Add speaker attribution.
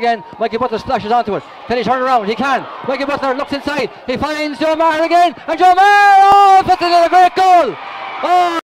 Speaker 1: again. Mikey Butler splashes onto it. Can he turn around? He can. Mikey Butler looks inside. He finds Joe Maher again. And Joe Maher, oh, puts another in a great goal. Oh.